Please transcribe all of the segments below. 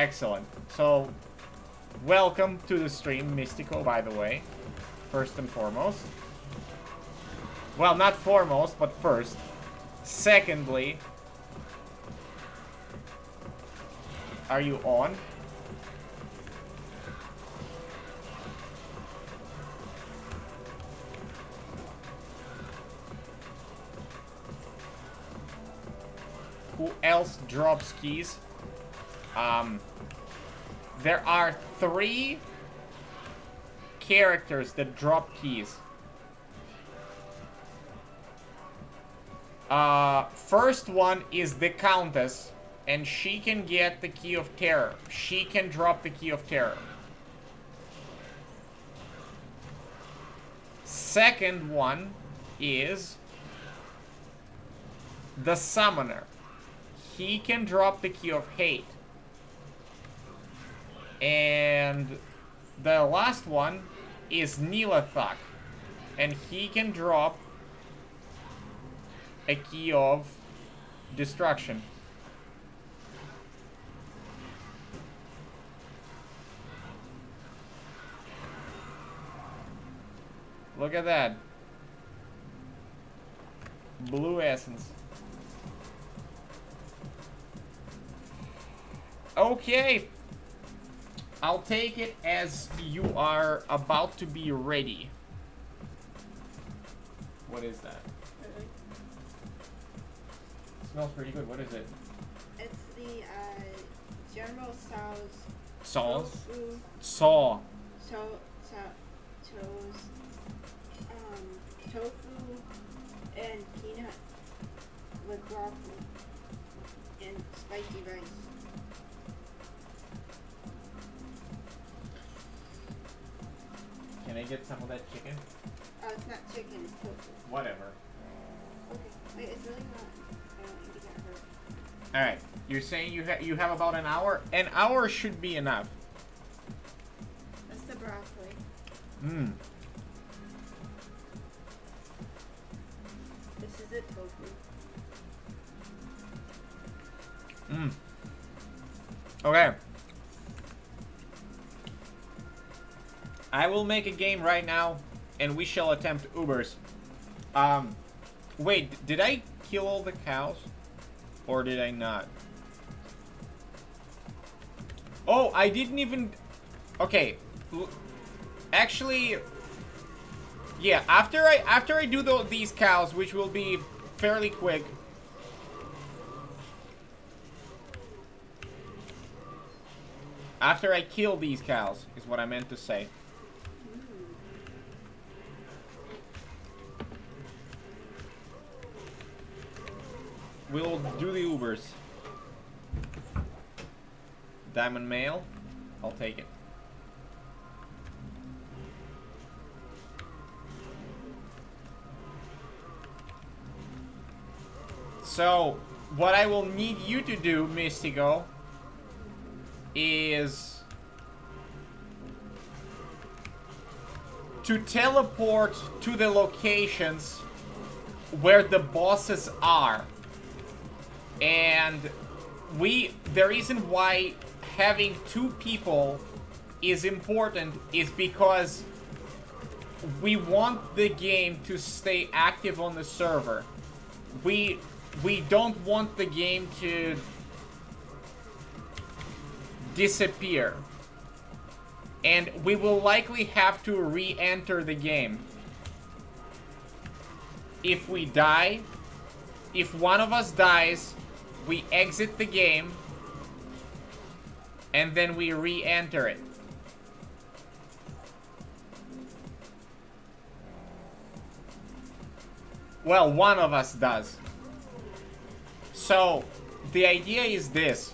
Excellent. So, welcome to the stream, Mistico, by the way. First and foremost. Well, not foremost, but first. Secondly, are you on? Who else drops keys? Um, there are three characters that drop keys. Uh, first one is the Countess, and she can get the Key of Terror. She can drop the Key of Terror. Second one is the Summoner. He can drop the Key of Hate. And the last one is Nihlathak. And he can drop a key of destruction. Look at that. Blue essence. Okay. I'll take it as you are about to be ready. What is that? smells pretty good. What is it? It's the uh, General Tso's Sauce? tofu, Saw. to, to, toes, um, tofu and peanut with broccoli and spicy rice. Can I get some of that chicken? Oh, it's not chicken, it's tofu. Whatever. Okay, wait, it's really hot. I don't need to get hurt. All right. You're saying you ha you have about an hour. An hour should be enough. That's the broccoli. Hmm. This is the tofu. Hmm. Okay. I will make a game right now, and we shall attempt Ubers. Um, wait, did I kill all the cows? Or did I not? Oh, I didn't even... Okay. Actually... Yeah, after I after I do tho- these cows, which will be fairly quick... After I kill these cows, is what I meant to say. We'll do the Ubers. Diamond mail. I'll take it. So, what I will need you to do, Mistico, is to teleport to the locations where the bosses are. And we the reason why having two people is important is because we want the game to stay active on the server. We we don't want the game to disappear. And we will likely have to re-enter the game. If we die, if one of us dies, we exit the game, and then we re-enter it. Well, one of us does. So, the idea is this.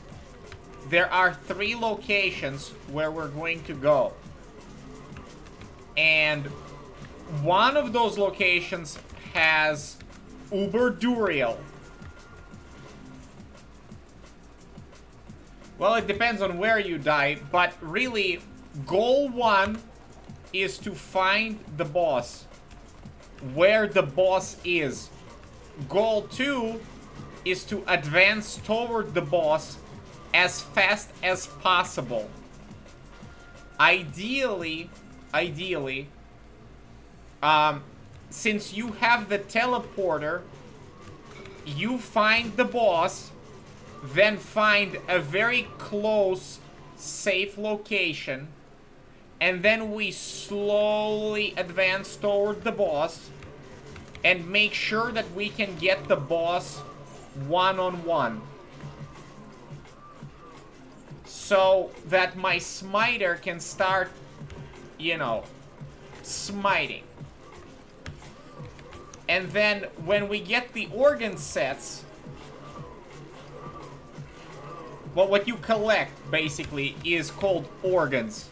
There are three locations where we're going to go. And one of those locations has Uber Duriel. Well, it depends on where you die, but really, goal one is to find the boss. Where the boss is. Goal two is to advance toward the boss as fast as possible. Ideally, ideally, um, since you have the teleporter, you find the boss, then find a very close, safe location, and then we slowly advance toward the boss and make sure that we can get the boss one-on-one. -on -one. So that my smiter can start, you know, smiting. And then when we get the organ sets, well, what you collect, basically, is called organs.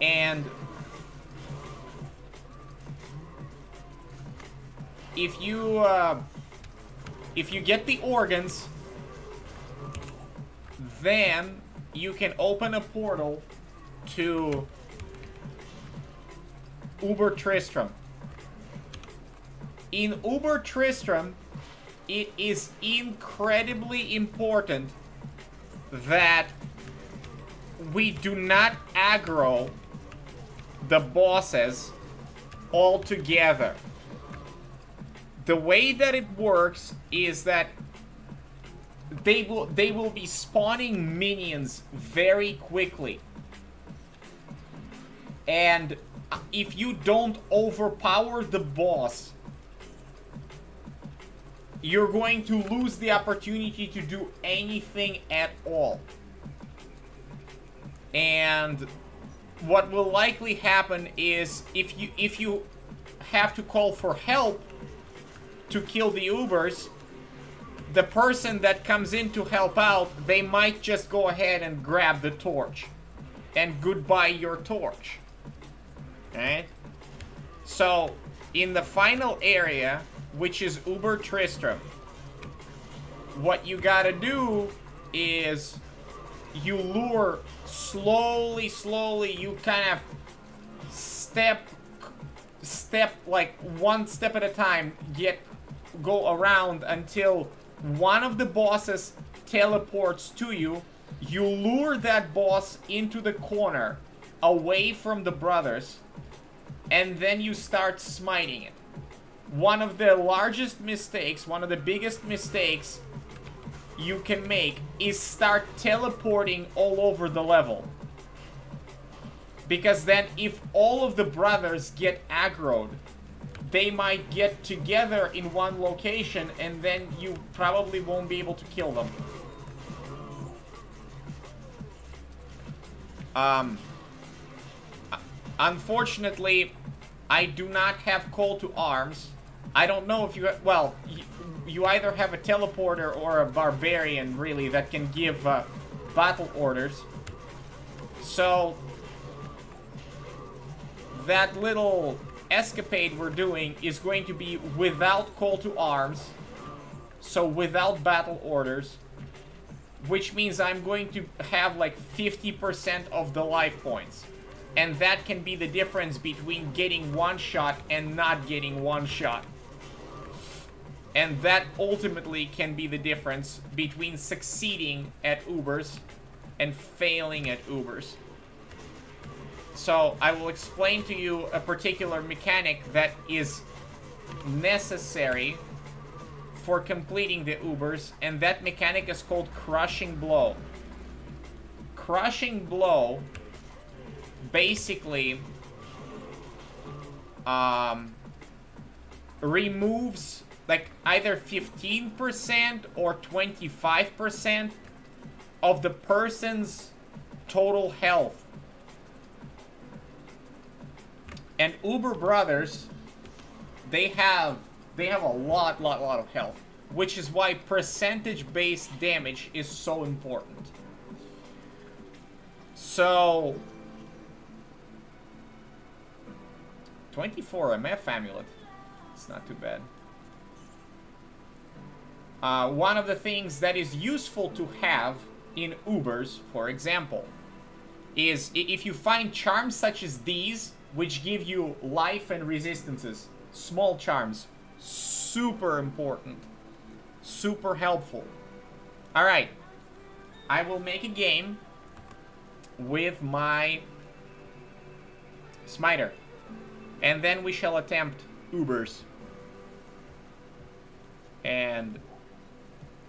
And if you, uh, if you get the organs, then you can open a portal to Uber Tristram. In Uber Tristram, it is incredibly important that we do not aggro the bosses all together. The way that it works is that they will they will be spawning minions very quickly. And if you don't overpower the boss, you're going to lose the opportunity to do anything at all. And what will likely happen is if you if you have to call for help to kill the Ubers, the person that comes in to help out, they might just go ahead and grab the torch. And goodbye your torch. Okay? So, in the final area, which is Uber Tristram, what you gotta do is you lure slowly, slowly, you kind of step, step, like one step at a time, get, go around until one of the bosses teleports to you. You lure that boss into the corner, away from the brothers, and then you start smiting it. One of the largest mistakes, one of the biggest mistakes you can make is start teleporting all over the level. Because then if all of the brothers get aggroed, they might get together in one location and then you probably won't be able to kill them. Um, unfortunately, I do not have call to arms. I don't know if you, well, you, you either have a teleporter or a barbarian, really, that can give uh, battle orders. So, that little escapade we're doing is going to be without call to arms, so without battle orders, which means I'm going to have like 50% of the life points. And that can be the difference between getting one shot and not getting one shot. And that ultimately can be the difference between succeeding at Ubers and failing at Ubers. So I will explain to you a particular mechanic that is necessary for completing the Ubers, and that mechanic is called Crushing Blow. Crushing Blow basically um, removes like either 15% or 25% of the person's total health. And Uber Brothers, they have they have a lot, lot, lot of health, which is why percentage-based damage is so important. So, 24 MF amulet. It's not too bad. Uh, one of the things that is useful to have in Ubers, for example, is if you find charms such as these, which give you life and resistances, small charms, super important, super helpful. Alright, I will make a game with my smiter. And then we shall attempt Ubers. And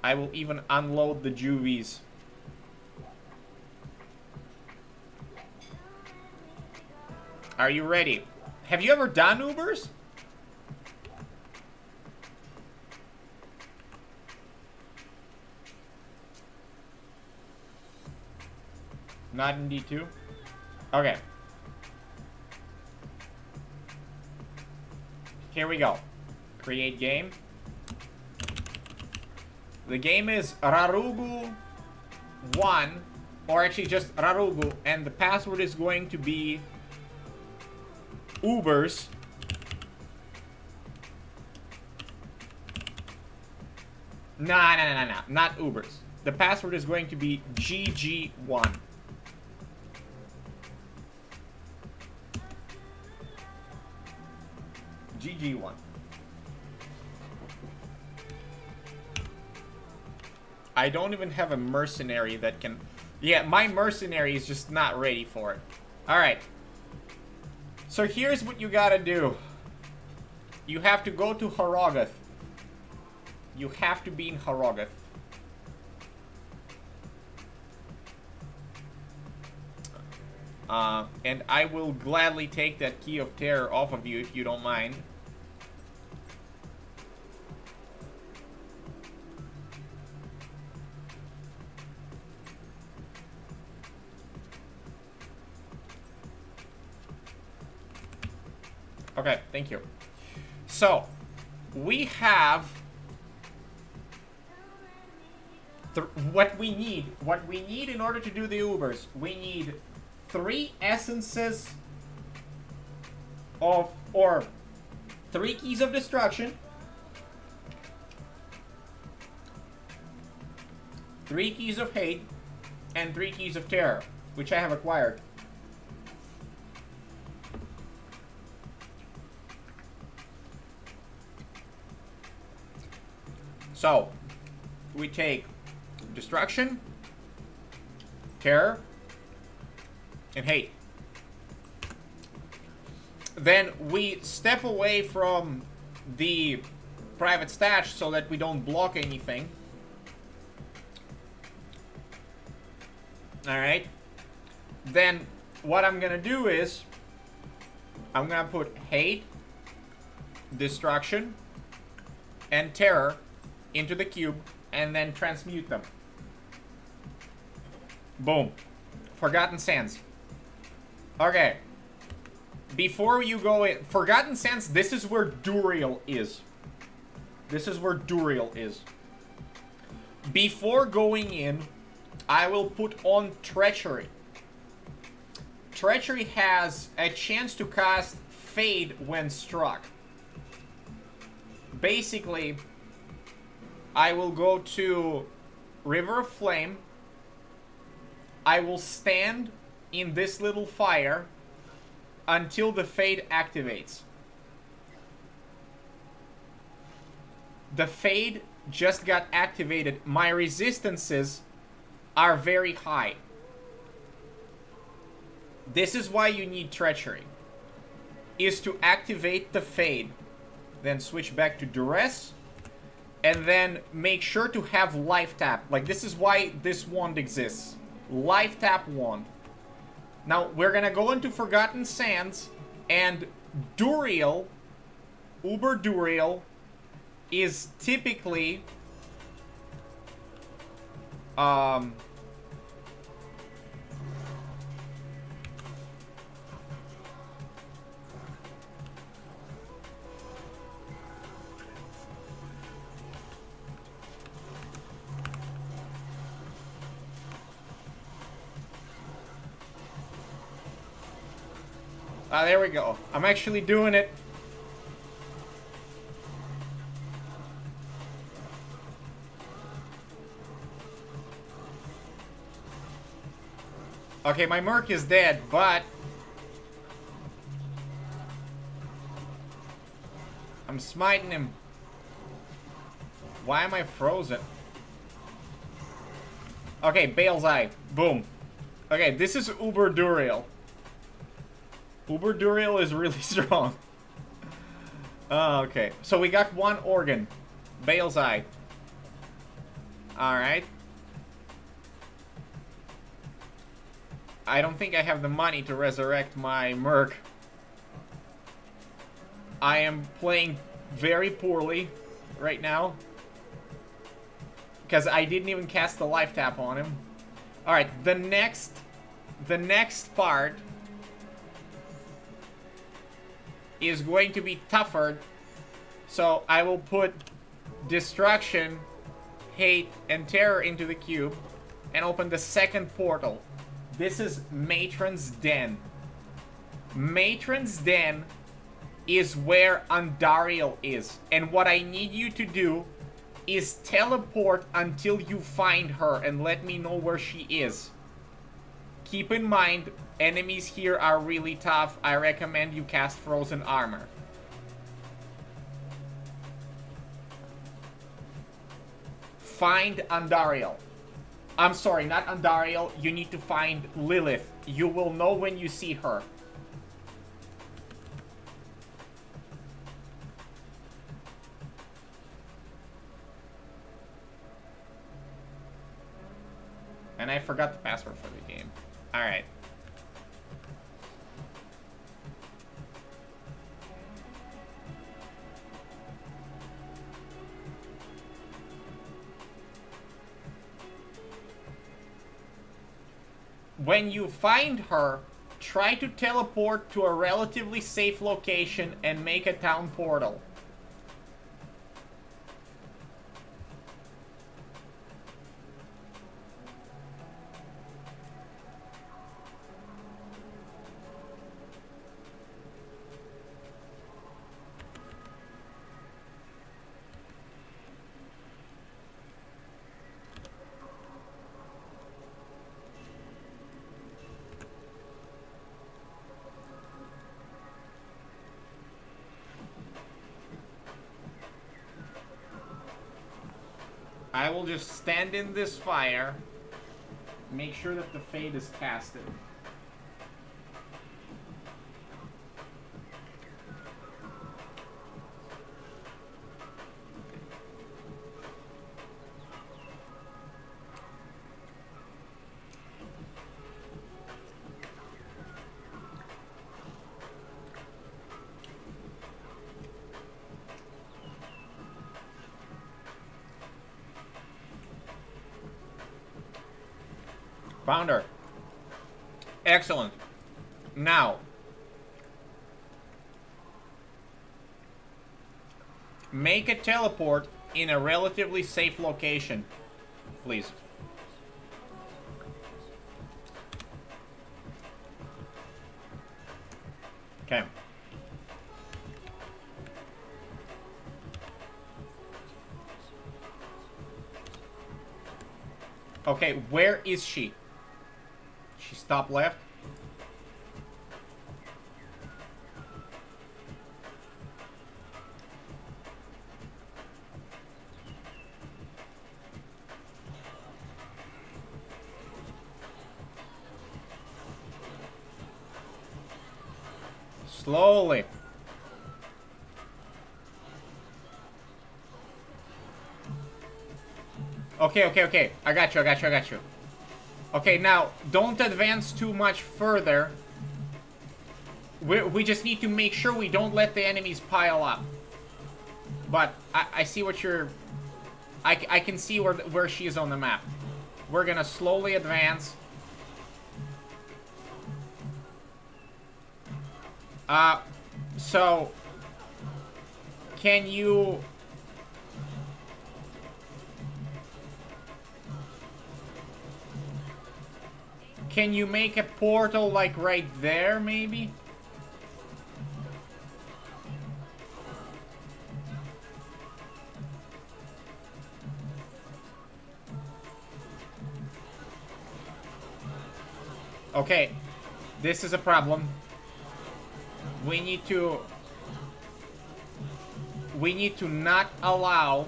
I will even unload the juvies. Are you ready? Have you ever done Ubers? Not in D2? Okay. Here we go. Create game. The game is Rharugu 1, or actually just Rharugu, and the password is going to be Ubers. Nah, nah, nah, nah, not Ubers. The password is going to be GG1. GG1. I don't even have a mercenary that can... Yeah, my mercenary is just not ready for it. Alright. So here's what you gotta do. You have to go to Harrogath. You have to be in Harrogath. Uh, and I will gladly take that Key of Terror off of you if you don't mind. Okay, thank you. So, we have what we need. What we need in order to do the Ubers, we need three essences of, or three keys of destruction, three keys of hate, and three keys of terror, which I have acquired. So, we take destruction, terror, and hate. Then we step away from the private stash so that we don't block anything. Alright. Then what I'm gonna do is I'm gonna put hate, destruction, and terror into the cube and then transmute them. Boom. Forgotten Sands. Okay. Before you go in, Forgotten Sands, this is where Duriel is. This is where Duriel is. Before going in, I will put on Treachery. Treachery has a chance to cast Fade when struck. Basically, I will go to River of Flame. I will stand in this little fire until the Fade activates. The Fade just got activated. My resistances are very high. This is why you need Treachery. Is to activate the Fade. Then switch back to Duress and then make sure to have life tap. Like, this is why this wand exists. Life tap wand. Now, we're gonna go into Forgotten Sands, and Duriel, Uber Duriel, is typically... Um... Ah, there we go. I'm actually doing it. Okay, my Merc is dead, but... I'm smiting him. Why am I frozen? Okay, Baal's Eye. Boom. Okay, this is Uber Duriel. Uber Duriel is really strong. Uh, okay, so we got one organ. Baal's Eye. Alright. I don't think I have the money to resurrect my Merc. I am playing very poorly right now. Because I didn't even cast the life tap on him. Alright, the next... The next part... Is going to be tougher. So I will put Destruction, Hate, and Terror into the cube. And open the second portal. This is Matron's Den. Matron's Den is where Andariel is. And what I need you to do is teleport until you find her and let me know where she is. Keep in mind, enemies here are really tough. I recommend you cast Frozen Armor. Find Andariel. I'm sorry, not Andariel. You need to find Lilith. You will know when you see her. And I forgot the password for the game. Alright. When you find her, try to teleport to a relatively safe location and make a town portal. Just stand in this fire, make sure that the fade is casted. Teleport in a relatively safe location. Please. Okay. Okay, where is she? She stopped left? Okay, okay, okay. I got you, I got you, I got you. Okay, now, don't advance too much further. we we just need to make sure we don't let the enemies pile up. But I, I see what you're... I, I can see where, where she is on the map. We're gonna slowly advance. Uh, so... Can you... Can you make a portal like right there, maybe? Okay, this is a problem. We need to... We need to not allow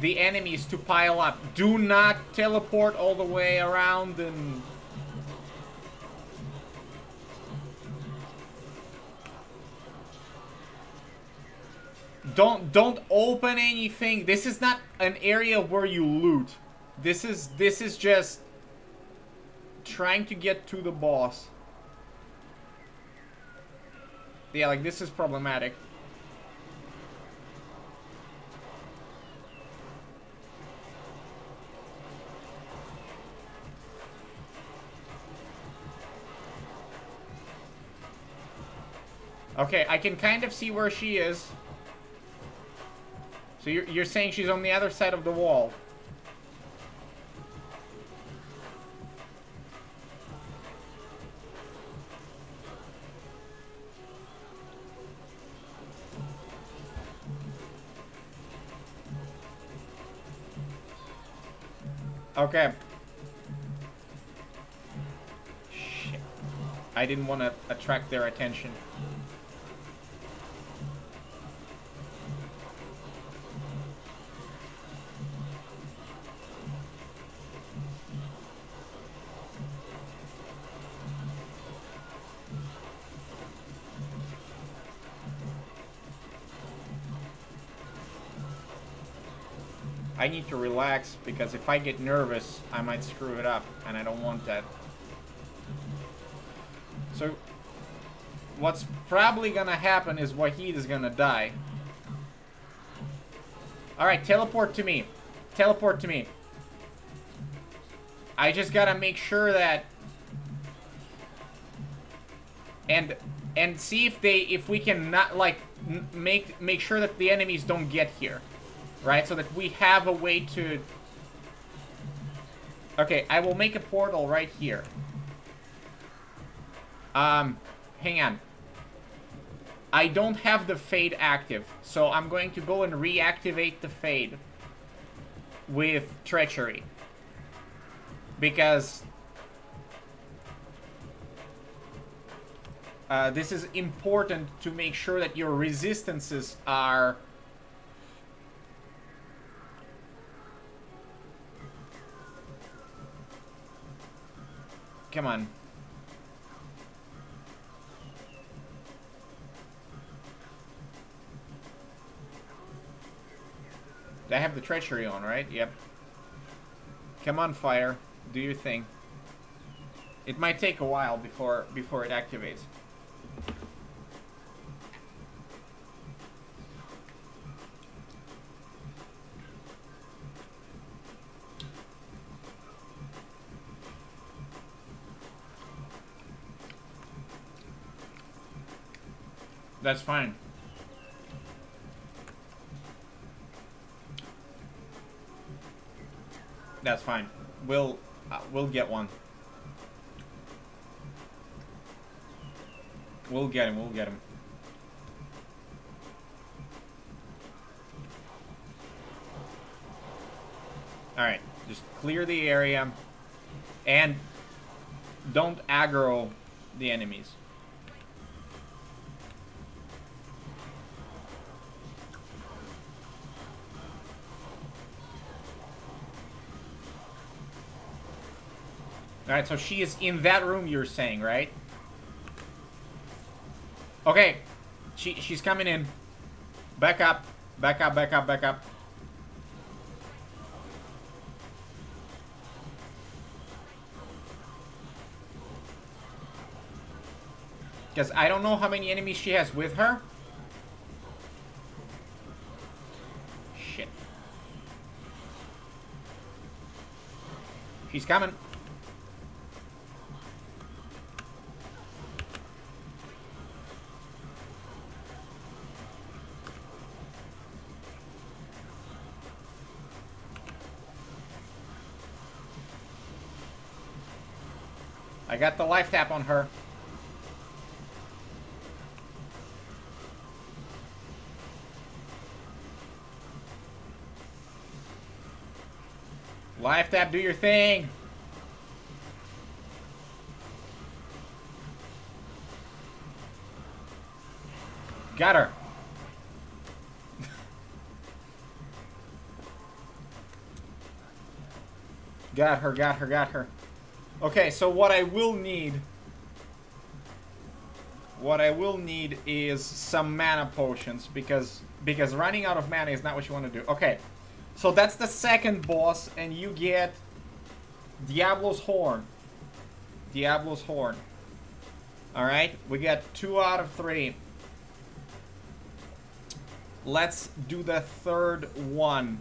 the enemies to pile up. Do not teleport all the way around and... Don't don't open anything. This is not an area where you loot. This is this is just trying to get to the boss. Yeah, like this is problematic. Okay, I can kind of see where she is. So you're, you're saying she's on the other side of the wall. Okay. Shit. I didn't want to attract their attention. Need to relax because if I get nervous, I might screw it up, and I don't want that. So, what's probably gonna happen is Wahid is gonna die. Alright, teleport to me. Teleport to me. I just gotta make sure that... And and see if they if we can not like make make sure that the enemies don't get here right? So that we have a way to... Okay, I will make a portal right here. Um, hang on. I don't have the Fade active, so I'm going to go and reactivate the Fade with Treachery. Because... Uh, this is important to make sure that your resistances are Come on. I have the treachery on, right? Yep. Come on, fire. Do your thing. It might take a while before before it activates. That's fine. That's fine. We'll uh, we'll get one. We'll get him. We'll get him. All right, just clear the area and don't aggro the enemies. Alright, so she is in that room you're saying, right? Okay. She she's coming in. Back up. Back up, back up, back up. Because I don't know how many enemies she has with her. Shit. She's coming. Got the life tap on her. Life tap, do your thing. Got her. Got her, got her, got her. Okay, so what I will need... What I will need is some mana potions, because because running out of mana is not what you want to do. Okay, so that's the second boss, and you get Diablo's Horn. Diablo's Horn. Alright, we get two out of three. Let's do the third one.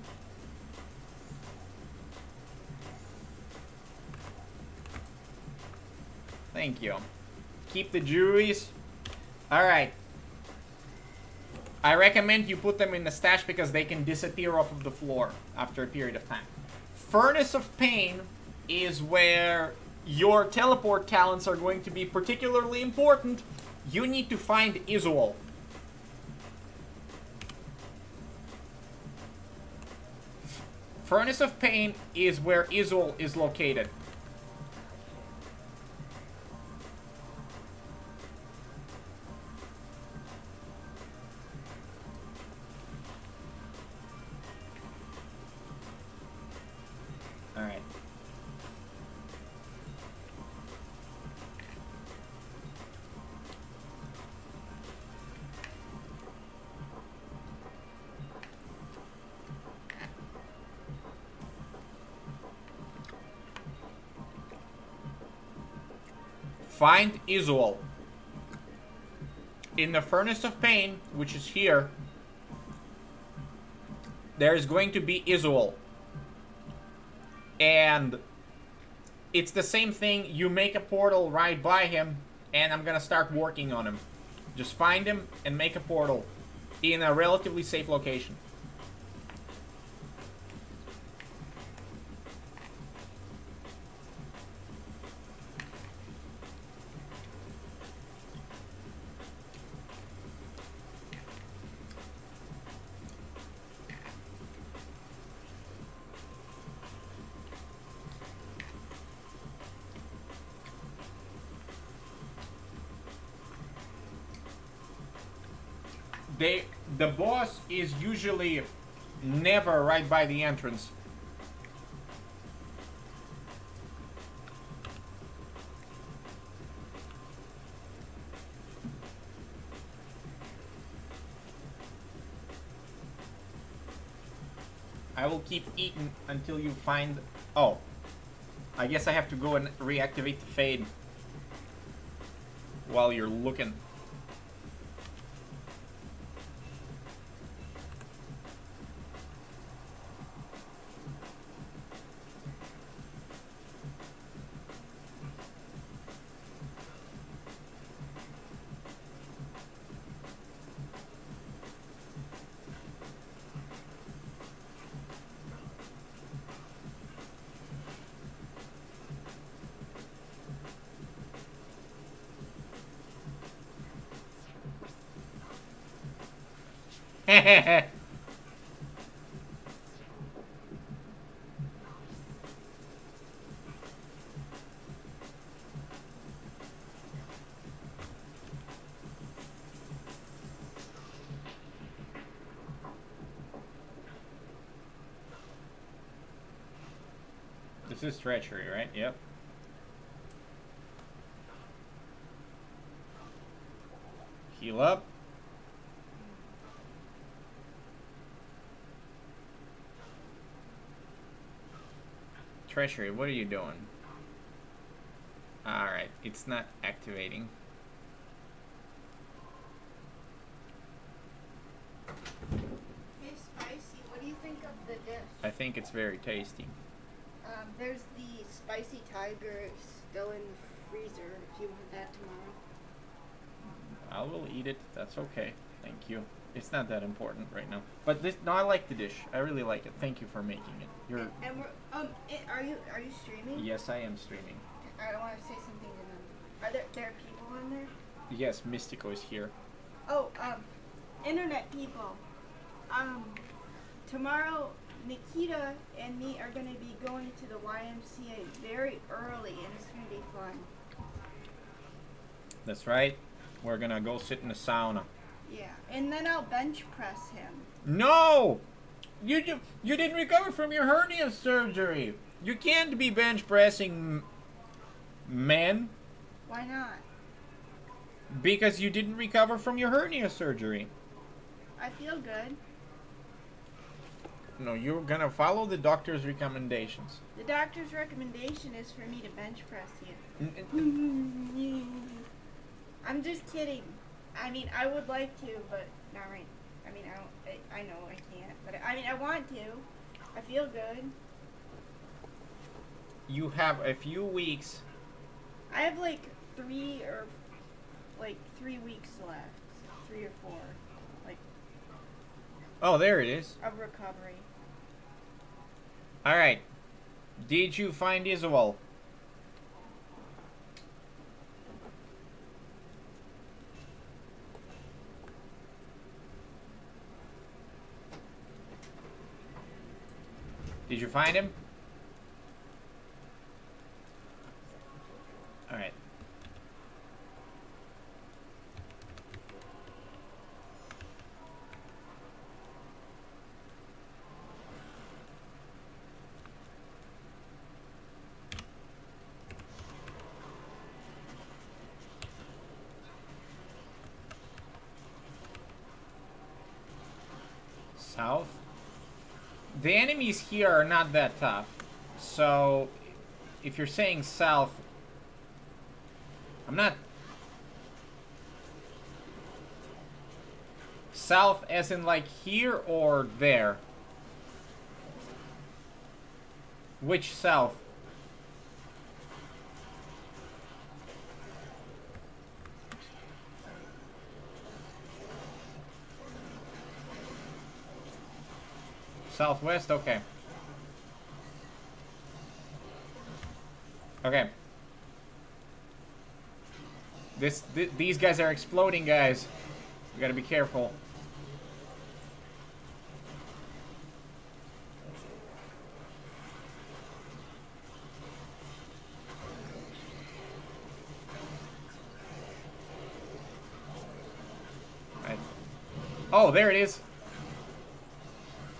Thank you. Keep the jewelries. Alright. I recommend you put them in the stash because they can disappear off of the floor after a period of time. Furnace of Pain is where your teleport talents are going to be particularly important. You need to find Izual. Furnace of Pain is where Izual is located. Find Izual. In the Furnace of Pain, which is here, there is going to be Izual. And it's the same thing. You make a portal right by him, and I'm gonna start working on him. Just find him and make a portal in a relatively safe location. Boss is usually never right by the entrance. I will keep eating until you find... Oh. I guess I have to go and reactivate the fade. While you're looking. This is treachery, right? Yep. Heal up. Treachery, what are you doing? Alright, it's not activating. Hey, spicy. What do you think of the dish? I think it's very tasty. Um, there's the spicy tiger still in the freezer. If you want that tomorrow. I will eat it. That's okay. Thank you. It's not that important right now. But this, no, I like the dish. I really like it. Thank you for making it. You're. And, and we're um. i are you are you streaming? Yes, I am streaming. I want to say something to them. Are there there are people on there? Yes, Mistico is here. Oh, um, internet people. Um, tomorrow Nikita and me are gonna be going to the YMCA very early, and it's gonna be fun. That's right. We're gonna go sit in the sauna. Yeah, and then I'll bench press him. No! You ju- you didn't recover from your hernia surgery. You can't be bench pressing men. Why not? Because you didn't recover from your hernia surgery. I feel good. No, you're gonna follow the doctor's recommendations. The doctor's recommendation is for me to bench press you. I'm just kidding. I mean, I would like to, but not right. I mean, I don't. I, I know I can't, but I mean, I want to. I feel good. You have a few weeks. I have like three or like three weeks left, three or four, like Oh, there it is. of recovery. All right. Did you find Izual? Did you find him? All right. South. The enemies here are not that tough. So, if you're saying south, I'm not... South as in like here or there? Which south? Southwest? Okay. Okay. This, th these guys are exploding, guys. We gotta be careful. Oh, there it is.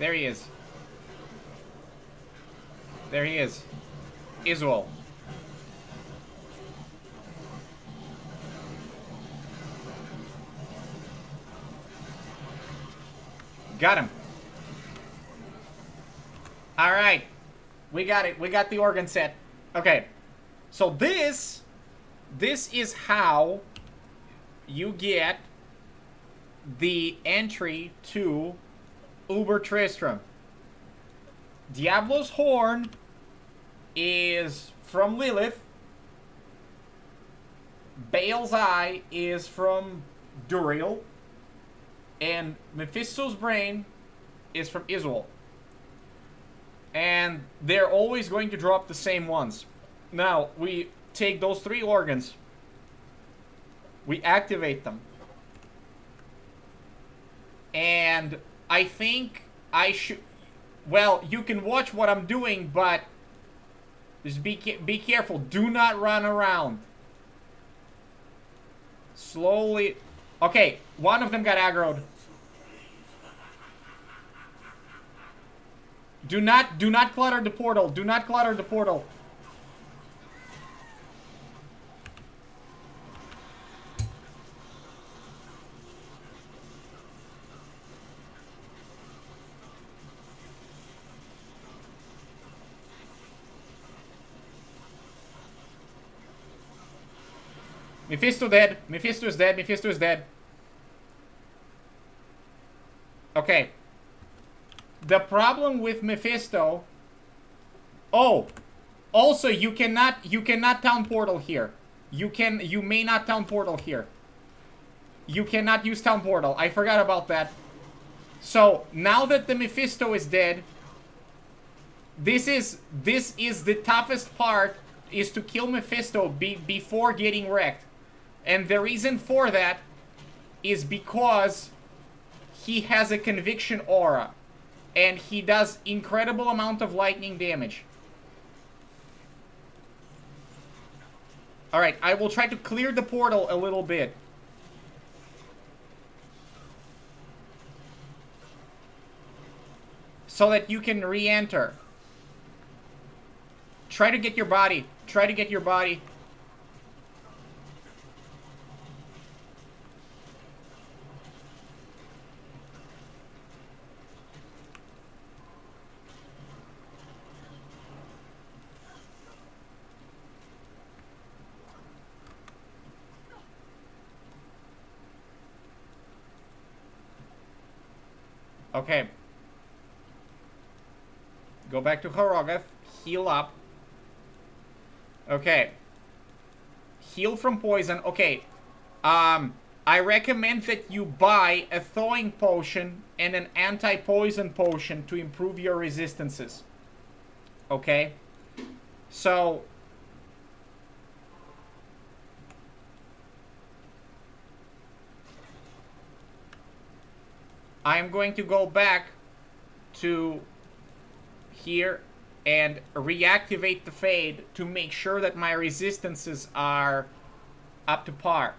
There he is. There he is. Izual. Got him. All right. We got it. We got the organ set. Okay. So this this is how you get the entry to Uber Tristram. Diablo's Horn is from Lilith. Baal's Eye is from Duriel. And Mephisto's Brain is from Izual. And they're always going to drop the same ones. Now, we take those three organs. We activate them. And I think I should... Well, you can watch what I'm doing, but... Just be, be careful. Do not run around. Slowly... Okay, one of them got aggroed. Do not, do not clutter the portal. Do not clutter the portal. Mephisto dead. Mephisto is dead. Mephisto is dead. Okay. The problem with Mephisto... Oh! Also, you cannot, you cannot town portal here. You can, you may not town portal here. You cannot use town portal. I forgot about that. So, now that the Mephisto is dead... This is, this is the toughest part, is to kill Mephisto be, before getting wrecked. And the reason for that is because he has a conviction aura. And he does incredible amount of lightning damage. Alright, I will try to clear the portal a little bit. So that you can re-enter. Try to get your body. Try to get your body. Okay. Go back to Harrogath. Heal up. Okay. Heal from poison. Okay. Um, I recommend that you buy a thawing potion and an anti-poison potion to improve your resistances. Okay? So... I'm going to go back to here and reactivate the fade to make sure that my resistances are up to par.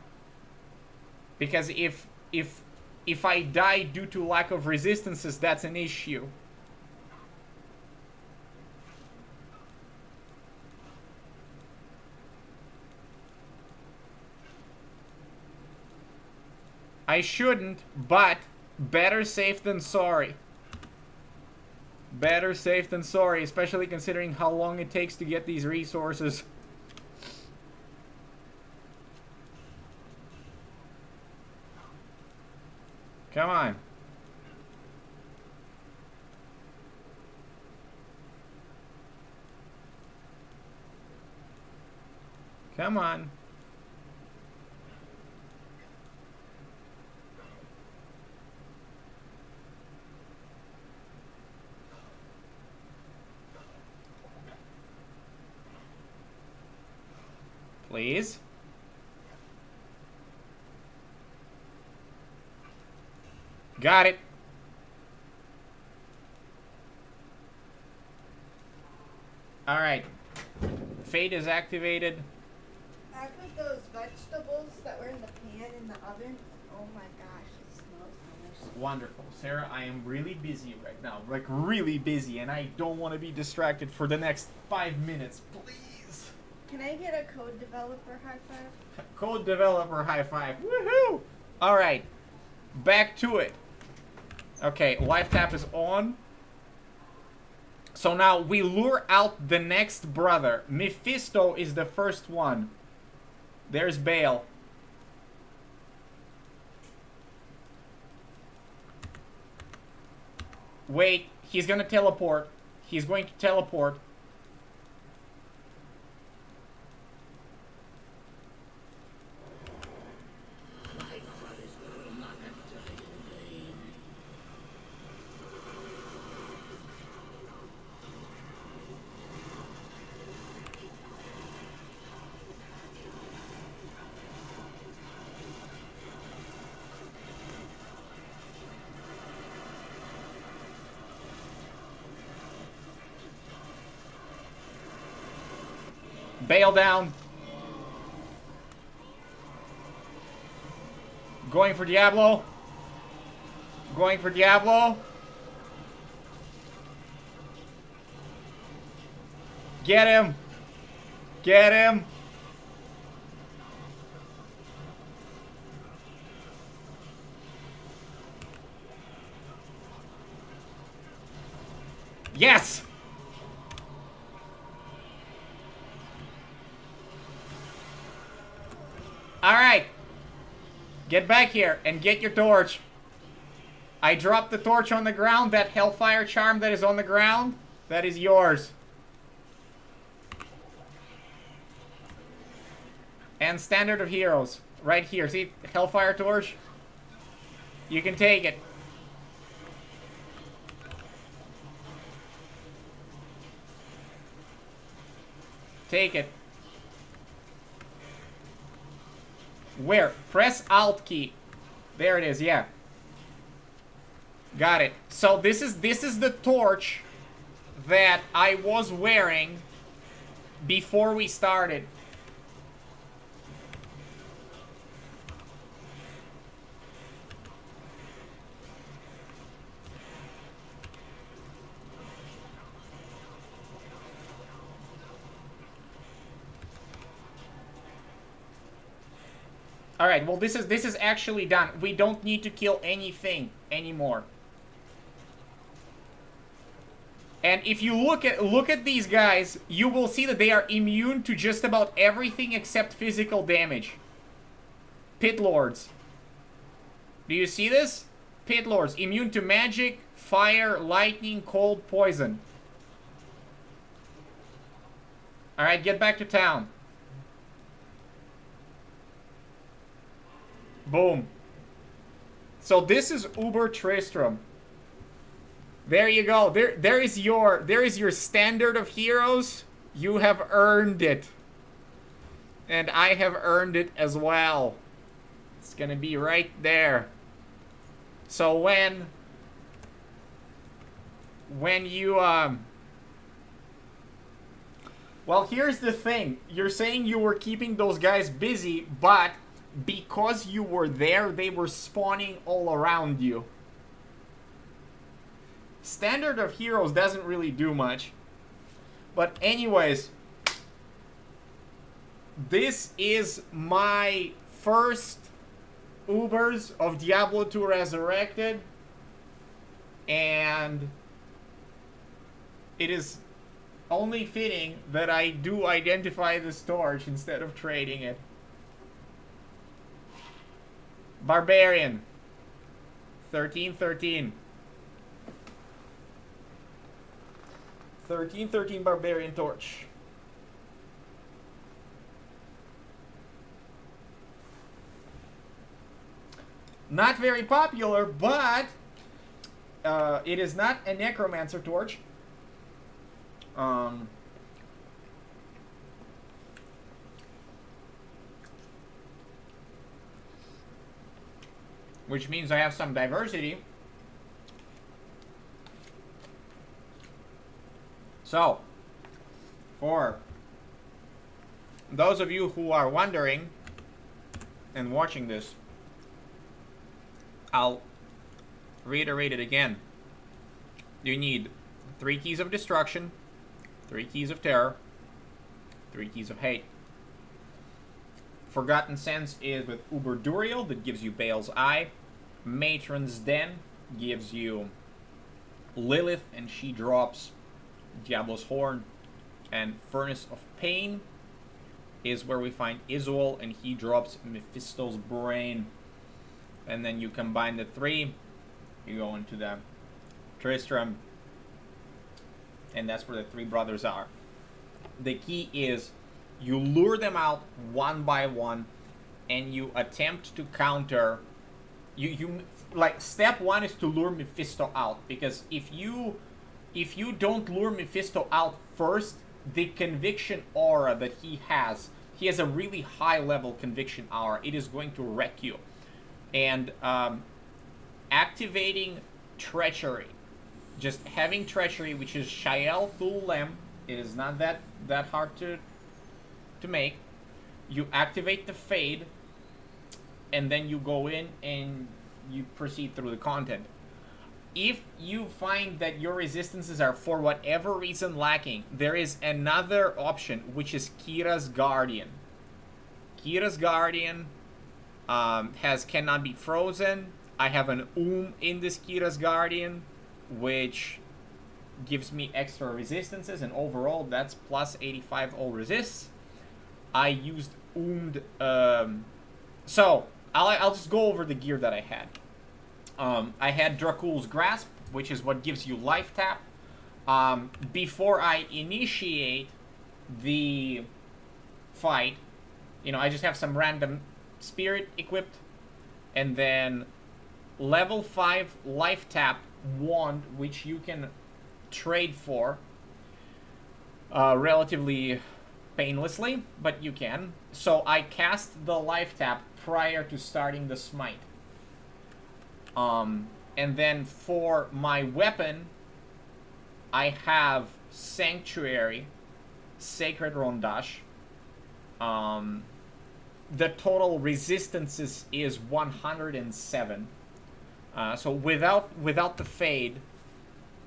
Because if if if I die due to lack of resistances, that's an issue. I shouldn't, but better safe than sorry. Better safe than sorry, especially considering how long it takes to get these resources. Come on. Come on. Please. Got it. Alright. Fade is activated. I put those vegetables that were in the pan in the oven. Oh my gosh, it smells delicious. Wonderful. Sarah, I am really busy right now. Like, really busy, and I don't want to be distracted for the next five minutes. Please. Can I get a code developer high five? Code developer high five. Woohoo! Alright. Back to it. Okay, life tap is on. So now we lure out the next brother. Mephisto is the first one. There's Baal. Wait, he's gonna teleport. He's going to teleport. Baal down. Going for Diablo. Going for Diablo. Get him. Get him. Yes! Alright. Get back here and get your torch. I dropped the torch on the ground. That Hellfire Charm that is on the ground, that is yours. And Standard of Heroes. Right here. See? Hellfire Torch? You can take it. Take it. Where? Press Alt key. There it is, yeah. Got it. So this is this is the torch that I was wearing before we started. All right. Well, this is this is actually done. We don't need to kill anything anymore. And if you look at look at these guys, you will see that they are immune to just about everything except physical damage. Pit Lords. Do you see this? Pit Lords, immune to magic, fire, lightning, cold, poison. Alright, get back to town. Boom. So this is Uber Tristram. There you go. There there is your there is your standard of heroes. You have earned it. And I have earned it as well. It's gonna be right there. So when when you um well here's the thing you're saying you were keeping those guys busy but because you were there they were spawning all around you standard of heroes doesn't really do much but anyways this is my first Ubers of Diablo 2 Resurrected. And it is only fitting that I do identify the storage instead of trading it. Barbarian. 1313. 1313 Barbarian Torch. Not very popular, but uh, it is not a necromancer torch. Um, which means I have some diversity. So, for those of you who are wondering and watching this, I'll reiterate it again. You need three keys of destruction, three keys of terror, three keys of hate. Forgotten Sands is with Uber Duriel that gives you Baal's Eye. Matron's Den gives you Lilith and she drops Diablo's Horn. And Furnace of Pain is where we find Izual and he drops Mephisto's Brain and then you combine the three, you go into the Tristram, and that's where the three brothers are. The key is you lure them out one by one, and you attempt to counter. You you like step one is to lure Mephisto out because if you if you don't lure Mephisto out first, the conviction aura that he has, he has a really high level conviction aura. It is going to wreck you and um, activating treachery just having treachery which is Shael Thul Lem it is not that that hard to to make you activate the fade and then you go in and you proceed through the content if you find that your resistances are for whatever reason lacking there is another option which is Kira's Guardian Kira's Guardian um, has cannot be frozen. I have an Um in this Kira's Guardian, which gives me extra resistances, and overall that's plus 85 all resists. I used Oomed, um, so I'll, I'll just go over the gear that I had. Um, I had Dracul's Grasp, which is what gives you life tap. Um, before I initiate the fight, you know, I just have some random spirit equipped, and then level 5 life tap wand, which you can trade for uh, relatively painlessly, but you can. So I cast the life tap prior to starting the smite. Um, and then for my weapon, I have Sanctuary, Sacred Rondache, um, the total resistances is 107. Uh, so without without the fade,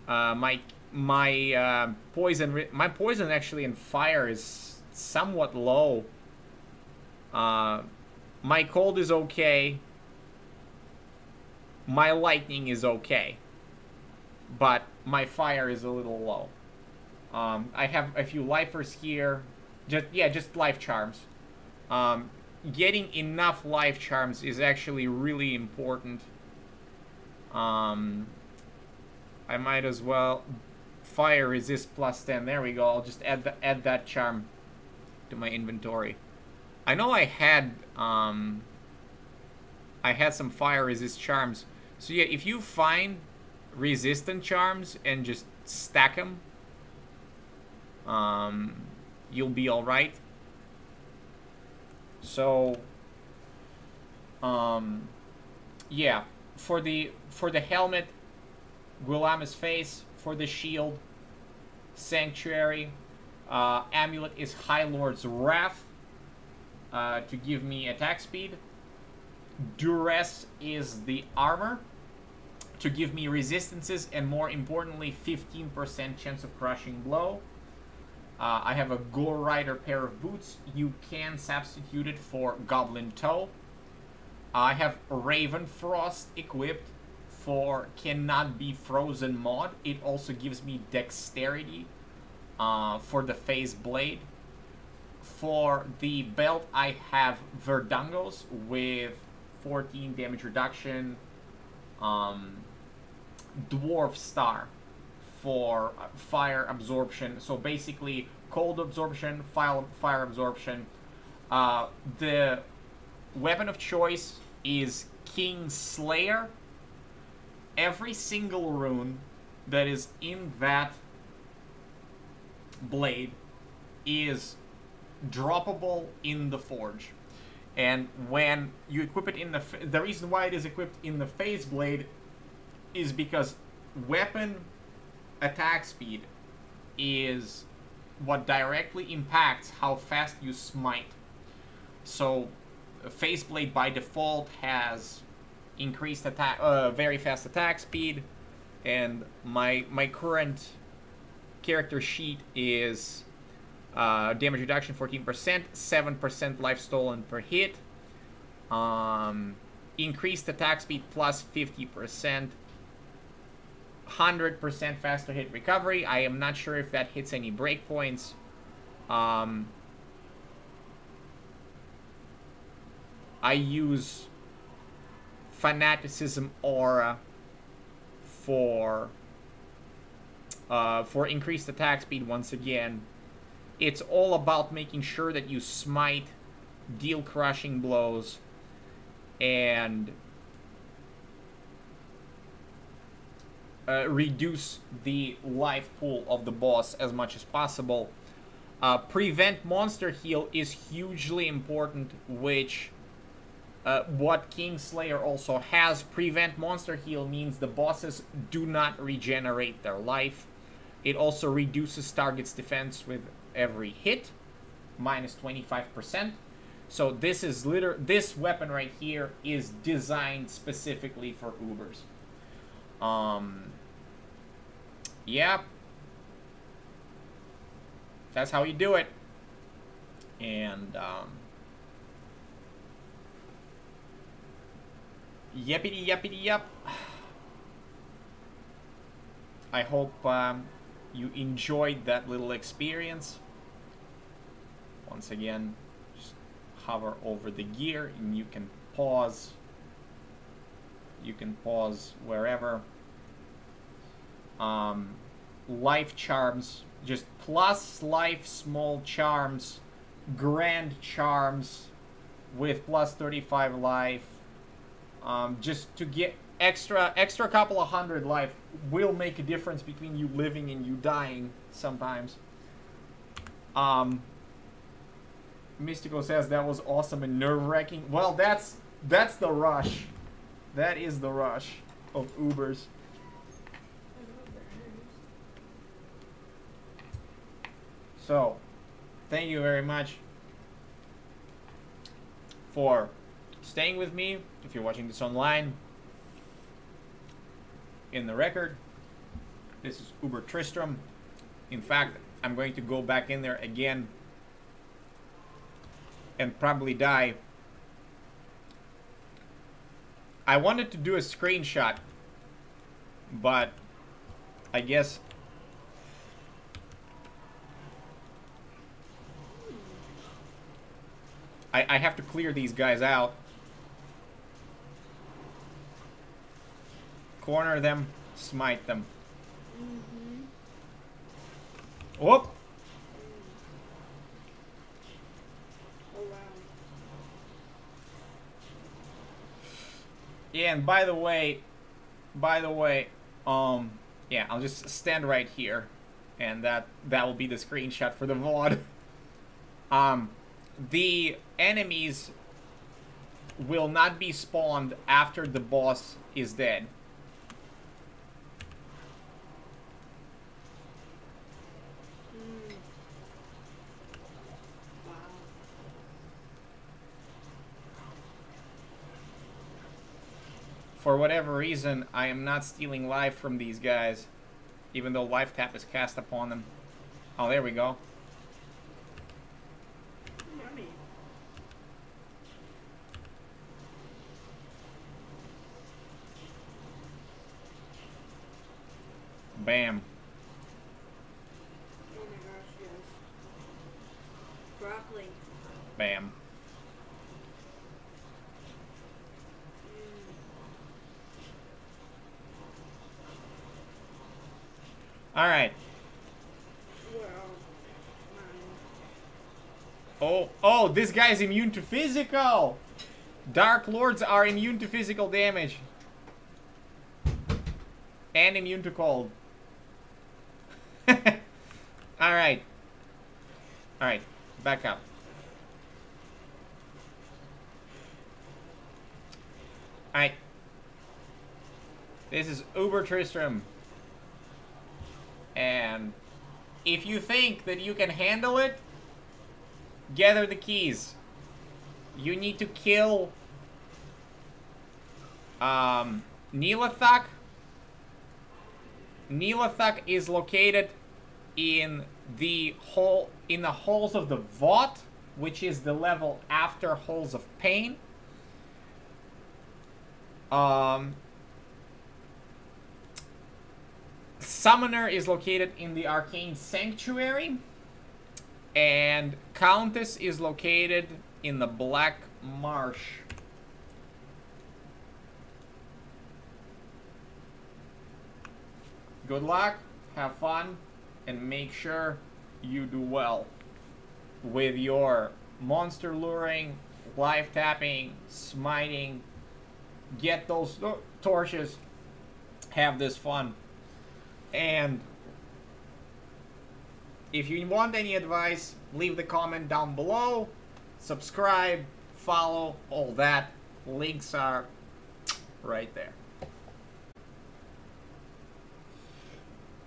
uh, my my uh, poison my poison actually in fire is somewhat low. Uh, My cold is okay. My lightning is okay. But my fire is a little low. Um, I have a few lifers here. Just yeah, just life charms. Um, getting enough life charms is actually really important. Um, I might as well fire resist plus 10. There we go. I'll just add the, add that charm to my inventory. I know I had um, I had some fire resist charms. So yeah, if you find resistant charms and just stack them, um, you'll be all right. So, um, yeah, for the for the helmet, Guillaume's face. For the shield, Sanctuary. Uh, amulet is Highlord's Wrath uh, to give me attack speed. Duress is the armor to give me resistances and more importantly 15% chance of crushing blow. Uh, I have a Gore Rider pair of boots. You can substitute it for Goblin Toe. I have Ravenfrost equipped for cannot be frozen mod. It also gives me dexterity uh, for the phase blade. For the belt, I have Verdungos with 14 damage reduction. Um, Dwarf Star for fire absorption. So basically, cold absorption, fire, fire absorption. Uh, the weapon of choice is Kingslayer. Every single rune that is in that blade is droppable in the forge. And when you equip it in the... The reason why it is equipped in the phase blade is because weapon attack speed is what directly impacts how fast you smite. So, Phase Blade by default has increased attack, uh, very fast attack speed, and my my current character sheet is uh, damage reduction 14%, 7% life stolen per hit, um, increased attack speed plus 50%, 100% faster hit recovery. I am not sure if that hits any breakpoints. Um, I use Fanaticism Aura for uh, for increased attack speed once again. It's all about making sure that you smite, deal crushing blows, and uh, reduce the life pool of the boss as much as possible. Uh, prevent monster heal is hugely important, which uh, what Kingslayer also has. Prevent monster heal means the bosses do not regenerate their life. It also reduces target's defense with every hit, minus 25%. So this is liter this weapon right here is designed specifically for Ubers. Um, yeah. That's how you do it. And, um... Yippity yup. I hope um, you enjoyed that little experience. Once again, just hover over the gear and you can pause. You can pause wherever um, life charms, just plus life small charms, grand charms with plus 35 life, um, just to get extra extra couple of hundred life will make a difference between you living and you dying sometimes. Um, Mistico says that was awesome and nerve-wracking. Well, that's that's the rush. That is the rush of Ubers. So, thank you very much for staying with me. If you're watching this online, in the record, this is Uber Tristram. In fact, I'm going to go back in there again and probably die I wanted to do a screenshot, but I guess I, I have to clear these guys out. Corner them, smite them. Mm-hmm. Whoop! Oh wow. Yeah, and by the way, by the way, um, yeah, I'll just stand right here, and that that will be the screenshot for the VOD. Um, the enemies will not be spawned after the boss is dead. Mm. Wow. For whatever reason, I am not stealing life from these guys, even though life tap is cast upon them. Oh, there we go. Bam. Oh my gosh, yes. Broccoli. Bam. Mm. Alright. Well, mine. This guy's immune to physical! Dark Lords are immune to physical damage. And immune to cold. Alright. Alright, back up. Alright. This is Uber Tristram. And if you think that you can handle it, gather the keys. You need to kill um Nihlathak. Nihlathak is located in the hole in the halls of the Vaught, which is the level after Halls of Pain. Um Summoner is located in the Arcane Sanctuary. And Countess is located in the Black Marsh. Good luck, have fun, and make sure you do well with your monster luring, life tapping, smiting. Get those oh, torches, have this fun. And if you want any advice, leave the comment down below. Subscribe, follow, all that. Links are right there.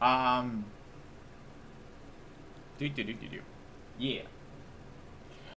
Um. Do do do do do. Yeah.